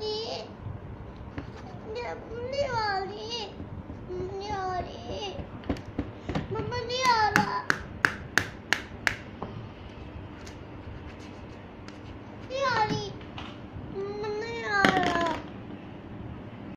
ดีเดี๋ยวเดี๋ยวดีว